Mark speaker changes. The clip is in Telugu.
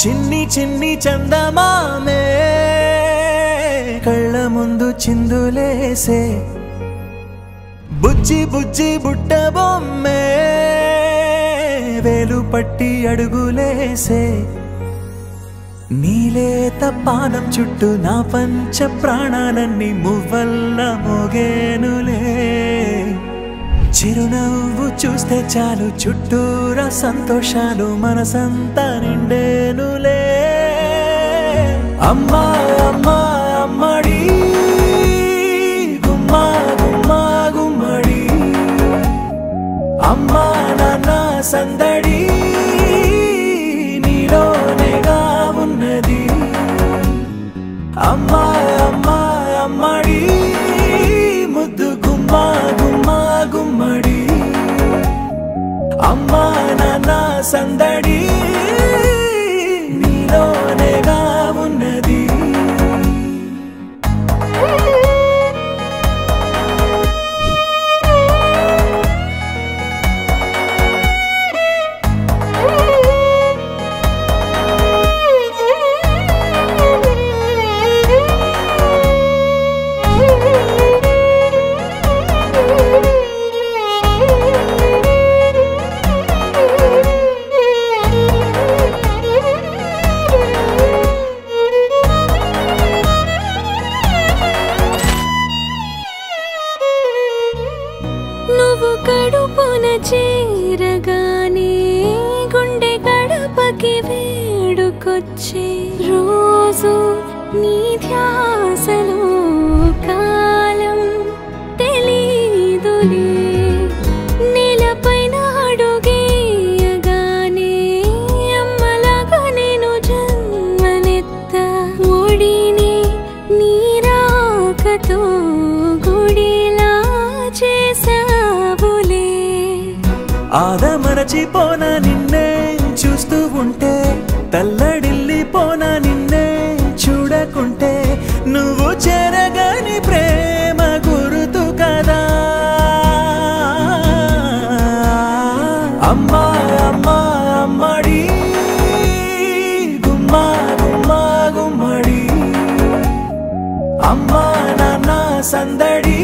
Speaker 1: చిన్ని చిన్ని చందమామే కళ్ళ ముందు చిందులేసే. బుజ్జి బుజ్జి బుట్ట బొమ్మే వేలు పట్టి అడుగులేసే. నీలేత పానం చుట్టూ నా పంచ ప్రాణాలన్నీ మువ్వల్ల మోగేనులే. చిరునవ్వు చూస్తే చాలు చుట్టూరా సంతోషాలు మనసంతా నిండేనులే. అమ్మా అమ్మా అమ్మడి గుమ్మా గుమ్మా గుమ్మడి. అమ్మా నాన్న సందడి. సందడి. నీలోనేగా
Speaker 2: చేరగానే గుండె గడపకి వేడుకొచ్చే రోజు నీ ధ్యాసలో కాలం తెలీదులే. నేలపైన అడుగేయగానే అమ్మలాగా నేను జన్మనెత్త ఒడిని నీరాకతో
Speaker 1: ఆదమరచిపోన నిన్నే చూస్తూ ఉంటే తల్లడిల్లిపోన నిన్నే చూడకుంటే నువ్వు చేరగాని ప్రేమ గురుతు కదా. అమ్మా అమ్మా అమ్మడి గుమ్మా గుమ్మా గుమ్మడి. అమ్మా నాన్న సందడి.